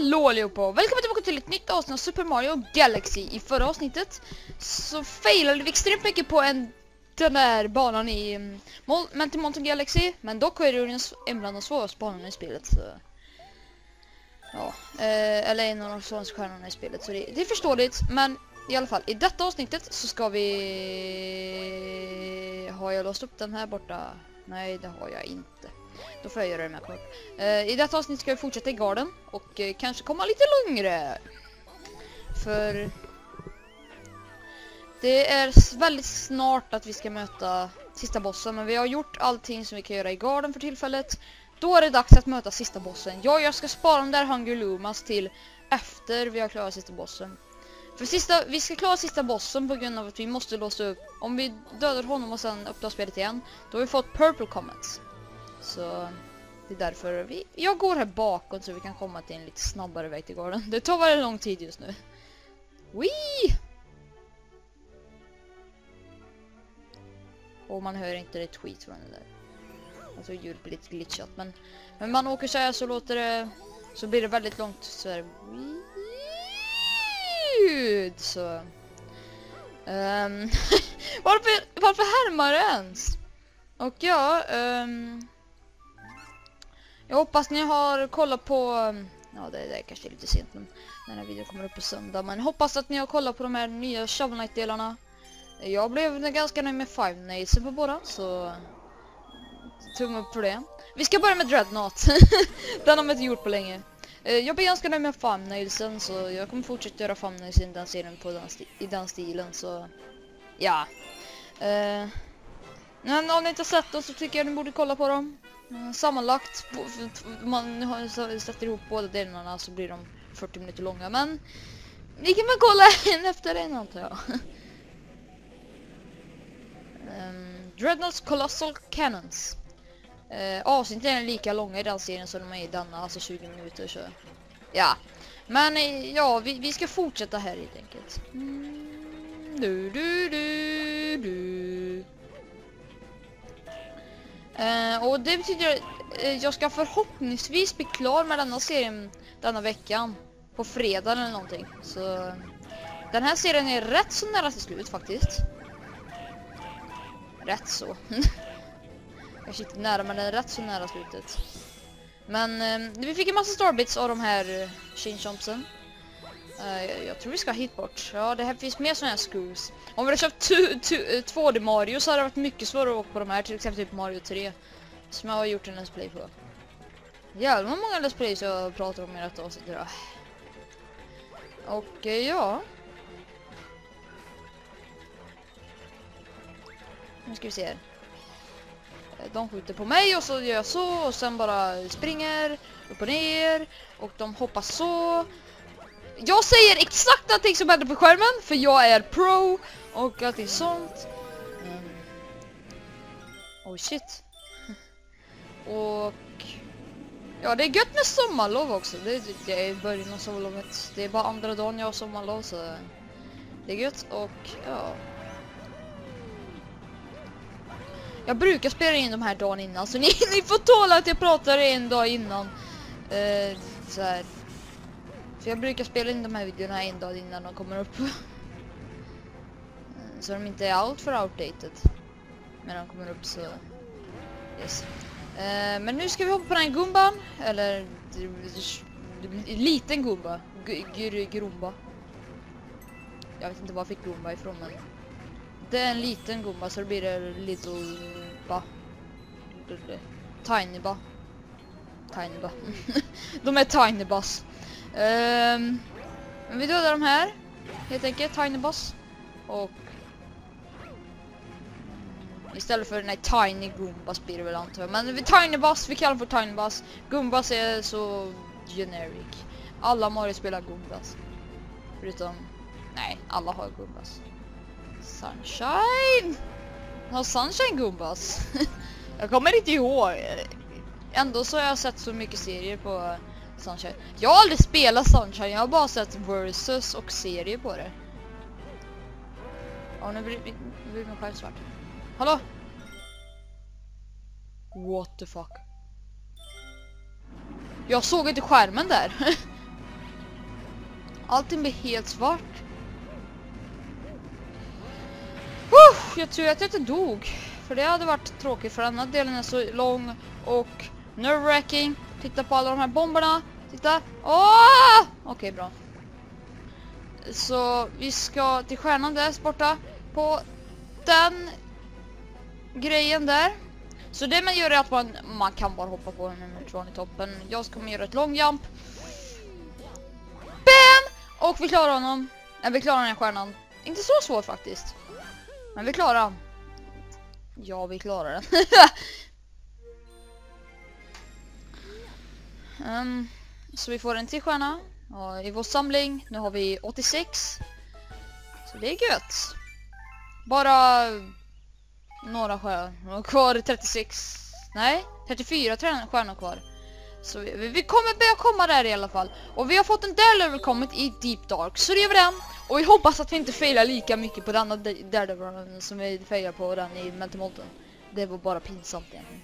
Hallå allihopa! Välkommen tillbaka till ett nytt avsnitt av Super Mario Galaxy. I förra avsnittet så failade vi extremt mycket på en, den där banan i mm, um, Mental Mountain Galaxy. Men dock är det en bland de svåraste banorna i spelet. Så. Ja, eh, eller en av de svåraste stjärnorna i spelet. Så det, det är förståeligt. Men i alla fall, i detta avsnittet så ska vi... Har jag låst upp den här borta? Nej, det har jag inte. Då får jag göra det med kort. Uh, I detta avsnitt ska vi fortsätta i garden och uh, kanske komma lite längre. För det är väldigt snart att vi ska möta sista bossen, men vi har gjort allting som vi kan göra i garden för tillfället. Då är det dags att möta sista bossen. Ja, jag ska spara de där hunger Lumas till efter vi har klarat sista bossen. För sista, vi ska klara sista bossen på grund av att vi måste låsa upp, om vi dödar honom och sen öppnar spelet igen, då har vi fått Purple Comments. Så det är därför vi, jag går här bakåt så vi kan komma till en lite snabbare väg till gården. Det tar väldigt lång tid just nu. Wee! Och man hör inte ett skit från det där. Alltså ljudet blir lite glitchat men men man åker så här så låter det så blir det väldigt långt så här ljud så um, varför varför härmar det ens? Och ja, um, jag hoppas ni har kollat på... Mm, ja, det, det är kanske lite sent men den här videon kommer upp på söndag. Men hoppas att ni har kollat på de här nya Shovel Knight-delarna. Jag blev ganska nöjd med Five Nights på båda, så... Mm, Tumme upp för det. Vi ska börja med Dreadnought. den har vi inte gjort på länge. Eh, jag blir ganska nöjd med Famnailsen så jag kommer fortsätta göra thumbnails i den serien på den i den stilen så ja. Uh, men om ni inte har sett dem så tycker jag ni borde kolla på dem. Mm, sammanlagt, man har sätter ihop båda delarna så blir de 40 minuter långa. Men ni kan väl kolla en efter en antar jag. um, Dreadnoughts Colossal Cannons. Eh, uh, avsnitten är lika långa i den serien som de är i denna, alltså 20 minuter så. Ja. Men eh, ja, vi, vi ska fortsätta här helt enkelt. Mm, du, du, du, du. Eh, och det betyder att jag ska förhoppningsvis bli klar med denna serien denna veckan. På fredag eller någonting. Så den här serien är rätt så nära till slut faktiskt. Rätt så. Kanske inte nära men den är rätt så nära slutet. Men eh, vi fick en massa starbits av de här eh, uh, chinchompsen. Uh, jag, tror vi ska hit bort. Ja, det här finns mer sådana här screws. Om vi hade köpt 2D eh, Mario så hade det varit mycket svårare att åka på de här. Till exempel typ Mario 3. Som jag har gjort en Let's Play på. Jävlar vad många Let's Plays jag pratar om i detta avsnitt idag. Och eh, ja. Nu ska vi se här. De skjuter på mig och så gör jag så och sen bara springer upp och ner och de hoppar så jag säger exakt allting som händer på skärmen för jag är pro och allting sånt. Um, oh shit. och ja, det är gött med sommarlov också. Det, det är början av sommarlovet. Det är bara andra dagen jag har sommarlov så det är gött och ja. Jag brukar spela in de här dagen innan så ni, ni får tåla att jag pratar en dag innan. Uh, så här. För jag brukar spela in de här videorna en dag innan de kommer upp. Eh, så de inte är allt för outdated. Men de kommer upp så... Yes. Uh, men nu ska vi hoppa på den här gumban. Eller... Liten gumba. Grumba. Jag vet inte var jag fick gumba ifrån men... Det är en liten gumba så det blir det little ba. Tiny ba. Tiny ba. de är tiny bass. Um, men vi dödar de här. Helt enkelt, Tiny Boss. Och... Istället för nej Tiny Goombas blir det väl antar jag. Men vi Tiny Boss, vi kallar för Tiny Boss. Goombas är så generic. Alla Mario spelar Goombas. Förutom... Nej, alla har Goombas. Sunshine! Har Sunshine Goombas? jag kommer inte ihåg. Ändå så har jag sett så mycket serier på Sunshine. Jag har aldrig spelat Sunshine, jag har bara sett versus och serier på det. Ja, nu blir, blir min själv svart. Hallå? What the fuck? Jag såg inte skärmen där. Allting blir helt svart. Woo! Jag tror att jag inte dog. För det hade varit tråkigt för den här delen är så lång och nerve-wracking. Titta på alla de här bomberna. Titta. Åh! Okej, bra. Så vi ska till stjärnan där borta. På den grejen där. Så det man gör är att man, man kan bara hoppa på den. neutron i toppen. Jag kommer göra ett långjump. BAM! Och vi klarar honom. Nej, vi klarar den här stjärnan. Inte så svårt, faktiskt. Men vi klarar den. Ja, vi klarar den. um, så vi får en till stjärna. Och I vår samling, nu har vi 86. Så det är gött. Bara några stjärnor kvar, 36. Nej, 34 stjärnor kvar. Så vi, vi kommer börja komma där i alla fall. Och vi har fått en Daredevil kommit i Deep Dark. Så det gör vi den. Och vi hoppas att vi inte failar lika mycket på denna Daredevil som vi failar på den i Meltemolten. Det var bara pinsamt egentligen.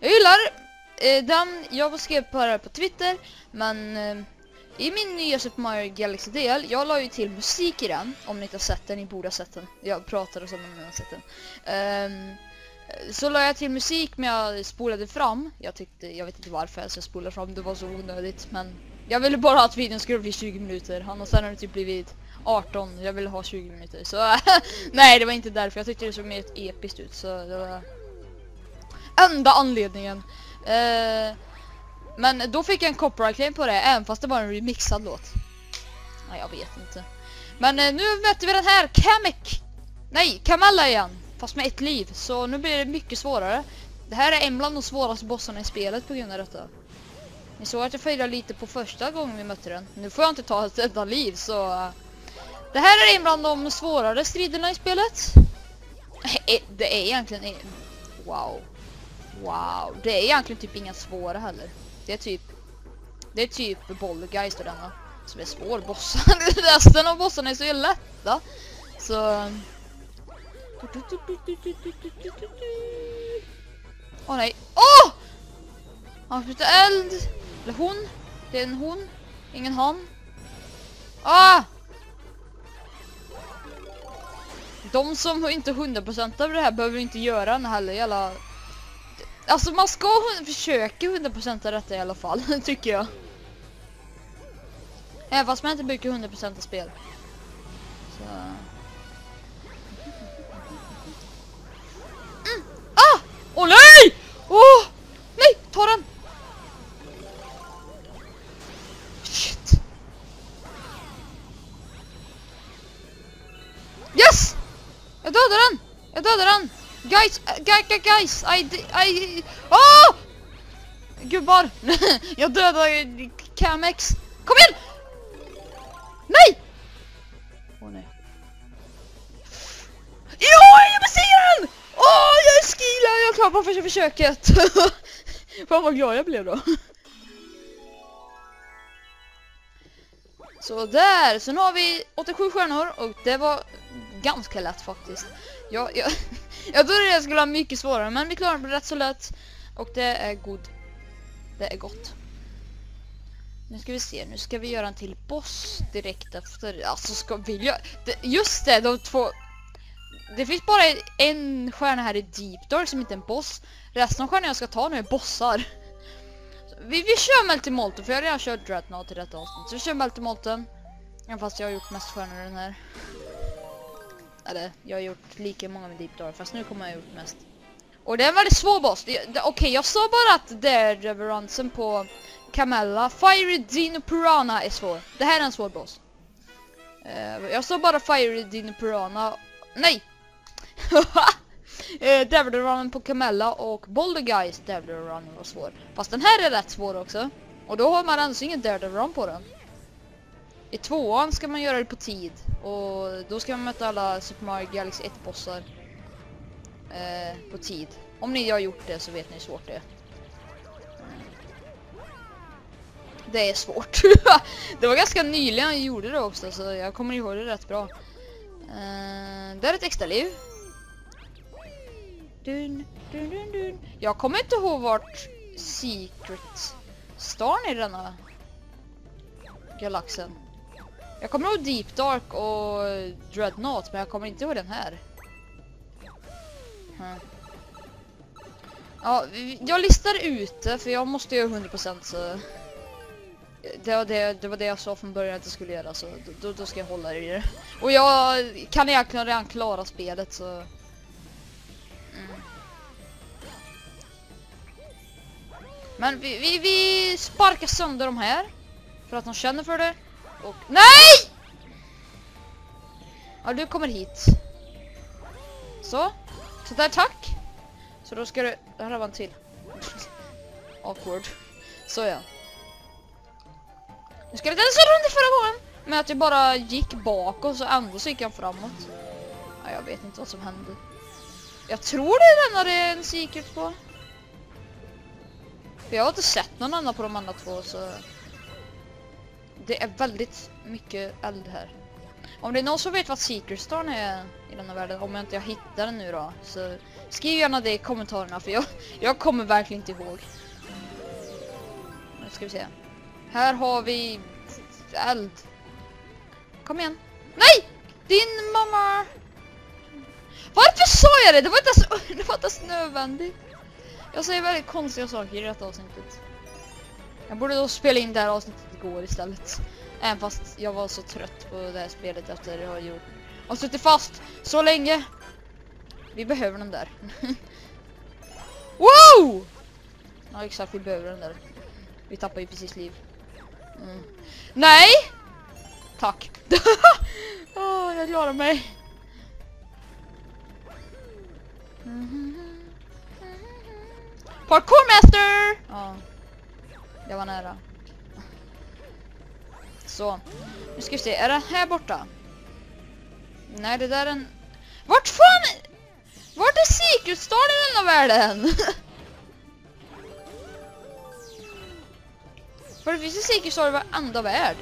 Jag gillar eh, den, jag skrev på det på Twitter, men eh, i min nya Super Mario Galaxy-del, jag la ju till musik i den, om ni inte har sett den, ni borde ha sett den. Jag pratade som om ni har sett den. Um, så la jag till musik men jag spolade fram. Jag tyckte, jag vet inte varför jag spolade fram, det var så onödigt. Men jag ville bara att videon skulle bli 20 minuter, annars hade det typ blivit 18. Jag ville ha 20 minuter. Så nej, det var inte därför. Jag tyckte det såg mer episkt ut. Så det var enda anledningen. Eh, men då fick jag en copyright claim på det, även fast det var en remixad låt. Nej, jag vet inte. Men eh, nu möter vi den här Kamek. Nej, Kamala igen. Fast med ett liv. Så nu blir det mycket svårare. Det här är en bland de svåraste bossarna i spelet på grund av detta. Ni såg att jag failade lite på första gången vi mötte den. Nu får jag inte ta ett enda liv så... Eh, det här är en bland de svårare striderna i spelet. Det är egentligen... Wow. Wow. Det är egentligen typ inga svåra heller. Det är typ... Det är typ Bollgeist och denna. Som är svår bossen. Resten av bossarna är så lätta. Så... Åh oh, nej. Åh! Oh! Han skjuter eld. Eller hon. Det är en hon. Ingen han. Ah! De som inte 100% av det här behöver inte göra den heller jävla... Alltså man ska försöka 100% av detta i alla fall, tycker jag. Även fast man inte brukar 100% av spel. Så... Mm. Ah! Åh oh, nej! Åh! Oh, nej, ta den! Shit. Yes! Jag dödade den! Jag dödade den! Guys, guys, guys, I, I! Oh! Gubbar! jag dödade Camex. Kom igen! Nej! Åh oh, nej. Ja, jag besegrar den! Åh, oh, jag är skilla! Jag klarar på första försöket. Fan vad glad jag blev då. Så där, så nu har vi 87 stjärnor och det var ganska lätt faktiskt. Jag, jag, jag trodde det skulle vara mycket svårare men vi klarade det rätt så lätt och det är god. Det är gott. Nu ska vi se, nu ska vi göra en till boss direkt efter. Alltså ska vi göra... Just det, de två det finns bara en stjärna här i Deep Dark som inte är en boss. Resten av stjärnorna jag ska ta nu är bossar. vi, vi kör Multimolten för jag har redan kört Dreadnought i detta avsnitt. Så vi kör Multimolten. Även fast jag har gjort mest stjärnor i den här. Eller, jag har gjort lika många med Deep Door, fast nu kommer jag ha gjort mest. Och det är en väldigt svår boss. Okej, okay, jag sa bara att Daredeveransen på Camella, Fiery Dino Piranha är svår. Det här är en svår boss. Uh, jag sa bara Fiery Dino Piranha. Nej! Eh, uh, Devil på Camella och Boulder Guys Devil var svår. Fast den här är rätt svår också. Och då har man alltså ingen Daredevil Run på den. I tvåan ska man göra det på tid. Och då ska man möta alla Super Mario Galaxy 1 bossar. Eh, på tid. Om ni har gjort det så vet ni hur svårt det är. Det är svårt. det var ganska nyligen jag gjorde det också så jag kommer ihåg det rätt bra. Eh, där är ett extra liv. Dun, dun, dun, dun. Jag kommer inte ihåg vart Secret Star i denna galaxen. Jag kommer ihåg Deep Dark och Dreadnought men jag kommer inte ihåg den här. Hmm. Ja, jag listar ut för jag måste göra 100% så... Det var det, det var det jag sa från början att jag skulle göra så då- då, då ska jag hålla i det. Och jag kan egentligen redan klara spelet så... Mm. Men vi, vi, vi sparkar sönder de här. För att de känner för det. Och... NEJ! Ja, du kommer hit. Så. Så där tack. Så då ska du... Här var en till. Awkward. Så ja. Nu ska det den så runt förra gången. Men att jag bara gick bakåt så ändå så gick jag framåt. Ja, jag vet inte vad som hände. Jag tror det är denna det är en secret på. För jag har inte sett någon annan på de andra två så... Det är väldigt mycket eld här. Om det är någon som vet vad Secret är i denna världen, om jag inte hittar den nu då, så skriv gärna det i kommentarerna för jag, jag kommer verkligen inte ihåg. Nu ska vi se. Här har vi eld. Kom igen. Nej! Din mamma! Varför sa jag det? Det var inte ens, det var inte ens nödvändigt. Jag säger väldigt konstiga saker i detta avsnittet. Jag borde då spela in det här avsnittet igår istället. Även fast jag var så trött på det här spelet efter jag har gjort och suttit fast så länge. Vi behöver den där. wow! Ja exakt, vi behöver den där. Vi tappar ju precis liv. Mm. Nej! Tack. oh, jag klarar mig. Parkourmaster! Ja. Jag var nära. Så. Nu ska vi se, är den här borta? Nej, det där är en... Vart fan... Vart är Secret Star i denna världen? För det finns en Secret Star i varenda värld.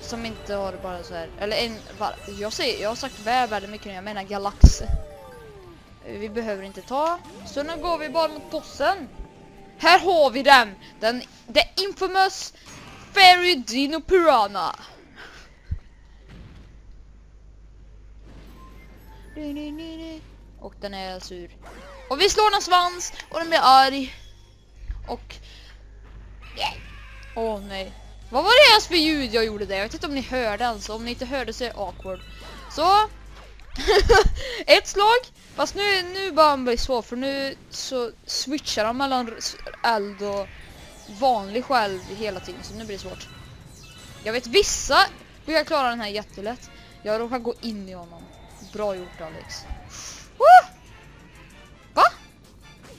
Som inte har bara så här. Eller en... var- Jag, säger, jag har sagt värld väldigt mycket nu, jag menar galax. Vi behöver inte ta. Så nu går vi bara mot bossen. Här har vi den! Den, the infamous Fairy Dino Piranha. Och den är sur. Och vi slår den svans och den blir arg. Och... Åh nej. Vad var det ens för ljud jag gjorde där? Jag vet inte om ni hörde alltså. Om ni inte hörde så är det awkward. Så. Ett slag. Fast nu, nu börjar han bli svår för nu så switchar de mellan eld och vanlig själv hela tiden så nu blir det svårt. Jag vet vissa brukar klara den här jättelätt. Jag råkar gå in i honom. Bra gjort Alex. Oh! Va?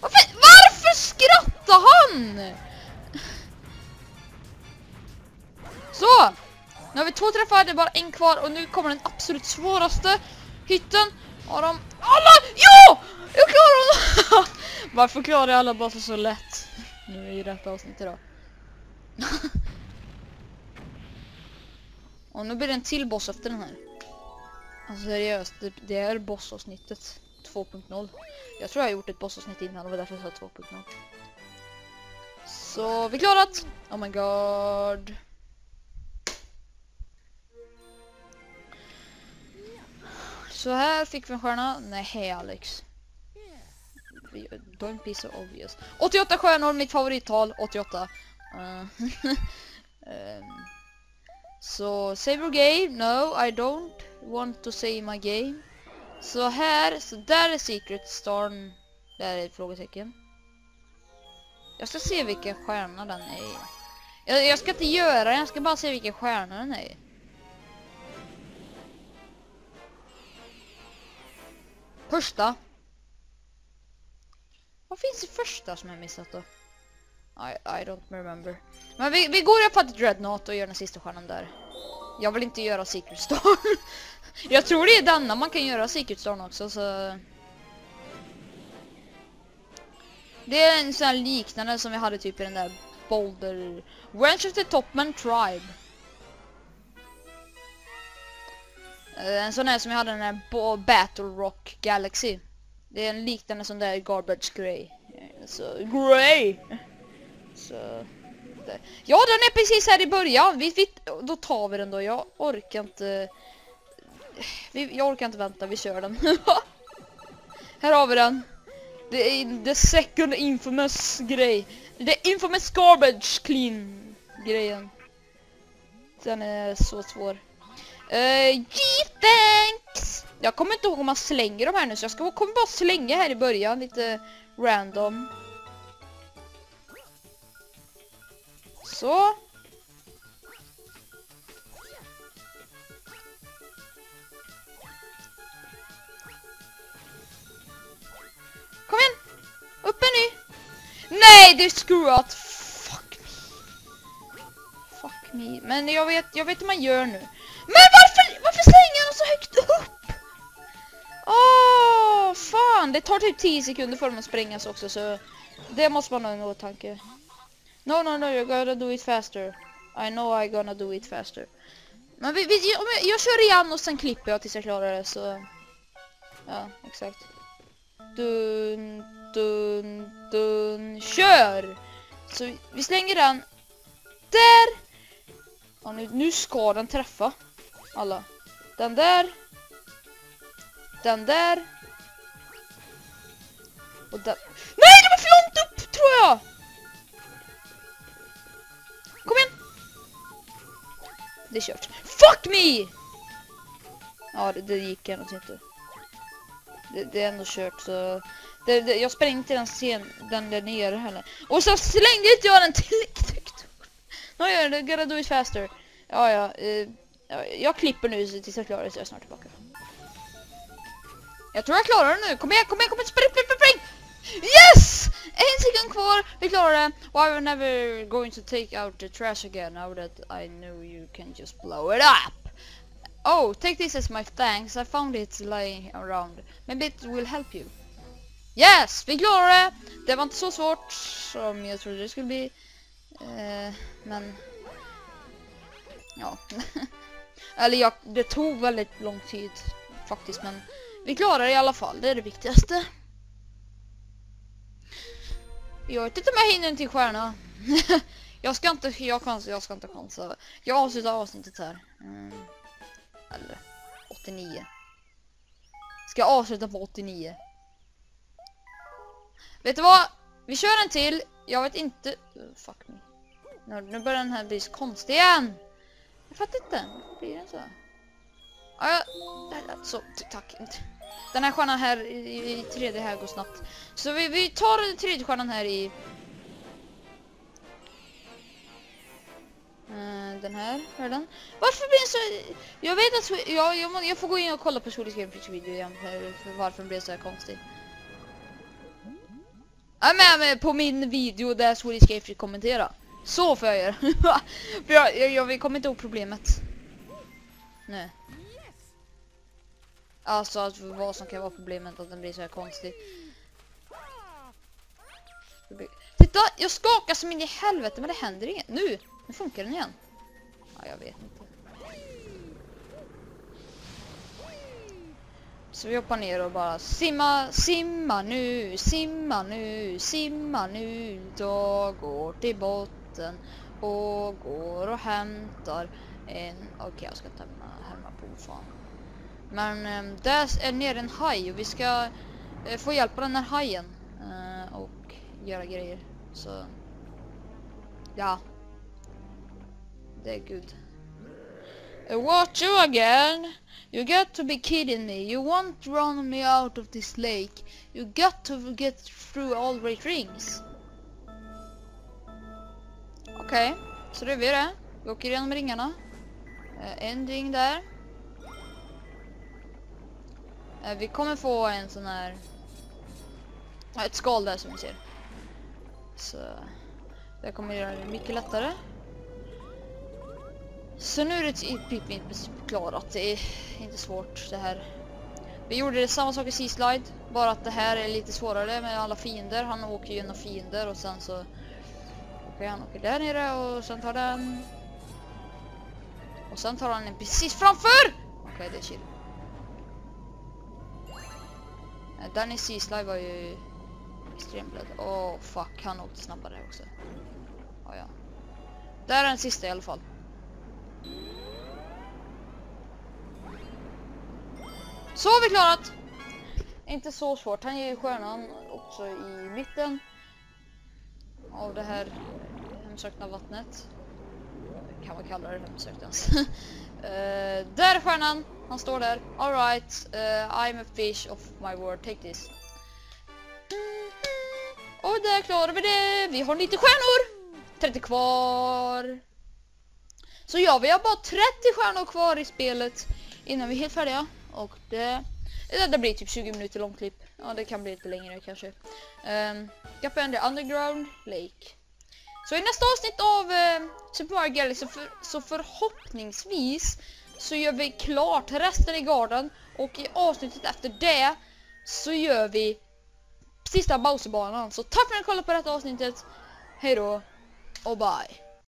Varför, varför skrattar han? Så! Nu har vi två träffar, det är bara en kvar och nu kommer den absolut svåraste hytten. av dem alla! Ja! Jag klarar honom! Varför klarar jag alla bara så lätt? Nu i detta avsnitt idag. och nu blir det en till boss efter den här. Alltså seriöst, det, det är bossavsnittet 2.0. Jag tror jag har gjort ett bossavsnitt innan och det var därför jag sa 2.0. Så vi klarat! Oh my god. Så här fick vi en stjärna. Nej, hej Alex. Don't be so obvious. 88 stjärnor, mitt favorittal, 88. Uh, um, så save your game. No, I don't want to save my game. Så här, så där är Secret Storm. Där är ett frågetecken. Jag ska se vilken stjärna den är i. Jag, jag ska inte göra den, jag ska bara se vilken stjärna den är i. Första. Vad finns det första som jag missat då? I, I don't remember. Men vi, vi går upp alla till Dreadnought och gör den sista stjärnan där. Jag vill inte göra Secret Storm. jag tror det är denna man kan göra Secret Storm också så... Det är en sån här liknande som vi hade typ i den där Boulder... Ranch of the Topman Tribe. Eh, en sån här som jag hade den här Battle Rock Galaxy. Det är en liknande sån där Garbage Grey. Så, Grey! Så... Där. Ja, den är precis här i början. Vi, vi, då tar vi den då. Jag orkar inte... Vi, jag orkar inte vänta, vi kör den. här har vi den. Det är the second infamous grej. The infamous garbage clean grejen. Den är så svår. Eh, uh, thanks! Jag kommer inte ihåg om man slänger de här nu så jag ska, kommer bara slänga här i början lite random. Så. Kom igen! Upp en ny! Nej, det är screwat! Fuck me. Fuck me. Men jag vet, jag vet hur man gör nu. Men vad fan! Det tar typ 10 sekunder för dem att sprängas också så det måste man ha i åtanke. No, no, no, you're gonna do it faster. I know I'm gonna do it faster. Men vi, vi, jag, jag kör igen och sen klipper jag tills jag klarar det så... Ja, exakt. Dun, dun, dun, kör! Så vi, vi slänger den där! Ja, nu, nu ska den träffa alla. Den där. Den där. Och där... Nej, det var för långt upp tror jag! Kom igen! Det är kört. Fuck me! Ja, det, det gick ändå inte. Det, det, är ändå kört så... Det, det, jag sprängde inte den, scen, den där nere heller. Och så slängde inte jag den tillräckligt högt. No, jag gotta do it faster. Ja, ja. Eh, jag klipper nu tills jag klarar det så jag är snart tillbaka. Jag tror jag klarar det nu. Kom igen, kom igen, kom igen. Spring, spring! Yes! En sekund kvar. Vi klarar det. Why we're never going to take out the trash again now that I know you can just blow it up. Oh, take this as my thanks. I found it lying around. Maybe it will help you. Yes, vi klarar det. Det var inte så svårt som jag trodde det skulle bli. Uh, men... Ja. Eller jag, det tog väldigt lång tid faktiskt. Men vi klarar det i alla fall. Det är det viktigaste. Jag vet inte om jag hinner till stjärna. jag ska inte, jag kan, jag ska inte chansa. Jag avslutar avsnittet här. Mm. Eller 89. Ska jag avsluta på 89. Vet du vad? Vi kör en till. Jag vet inte... Oh, fuck me. Nu, nu börjar den här bli så konstig igen. Jag fattar inte. Varför blir den så? Ja, det lät så, tack. Den här stjärnan här i, i tredje här går snabbt. Så vi, vi tar tredje stjärnan här i... Uh, den här, hör den? Varför blir den så... Jag vet att... Jag, jag, jag får gå in och kolla på Swedish Game Freaks video igen för, för varför den blev så här konstig. Jag är med på min video där Swedish Game Freaks kommenterar. Så får jag göra. för jag, jag, jag kommer inte ihåg problemet. Nej. Alltså att vad som kan vara problemet att den blir så här konstig. Titta, jag skakar som in i helvete men det händer inget. Nu, nu funkar den igen. Ja, jag vet inte. Så vi hoppar ner och bara simma, simma nu, simma nu, simma nu. Då går till botten och går och hämtar en... Okej, okay, jag ska ta hemma på fan. Men eh, där är nere en haj och vi ska eh, få hjälp av den här hajen. Eh, och göra grejer. Så ja. Det är gud. Uh, eh, what you again? You got to be kidding me. You won't run me out of this lake. You got to get through all the rings. Okej, okay, så det är vi det. Vi åker igenom ringarna. Uh, en ring där. Eh, vi kommer få en sån här... Ett skal där som ni ser. Så det kommer göra det mycket lättare. Så nu är det typ inte klarat. Det är inte svårt det här. Vi gjorde det samma sak i Sea-Slide. Bara att det här är lite svårare med alla fiender. Han åker ju genom fiender och sen så... Okej, han åker där nere och sen tar den... Och sen tar han den precis framför! Okej, okay, det är chill. Eh, Danny i var ju extremt blöd. Åh, oh, fuck. Han åkte snabbare också. Där är den sista i alla fall. Så har vi klarat! Inte så svårt. Han ger ju stjärnan också i mitten av det här hemsökta vattnet. Kan man kalla det hemsökt ens. uh, där är stjärnan! Han står där. Alright, uh, eh, I'm a fish of my world, take this. Och där klarar vi det! Vi har 90 stjärnor! 30 kvar. Så ja, vi har bara 30 stjärnor kvar i spelet innan vi är helt färdiga. Och det, det blir typ 20 minuter långt klipp. Ja, det kan bli lite längre kanske. Ehm, um, Gap Underground Lake. Så i nästa avsnitt av uh, Super Mario Galaxy så, för, så förhoppningsvis så gör vi klart resten i garden och i avsnittet efter det så gör vi sista Bowserbanan. Så tack för att ni kollade på detta avsnittet. Hej då och bye.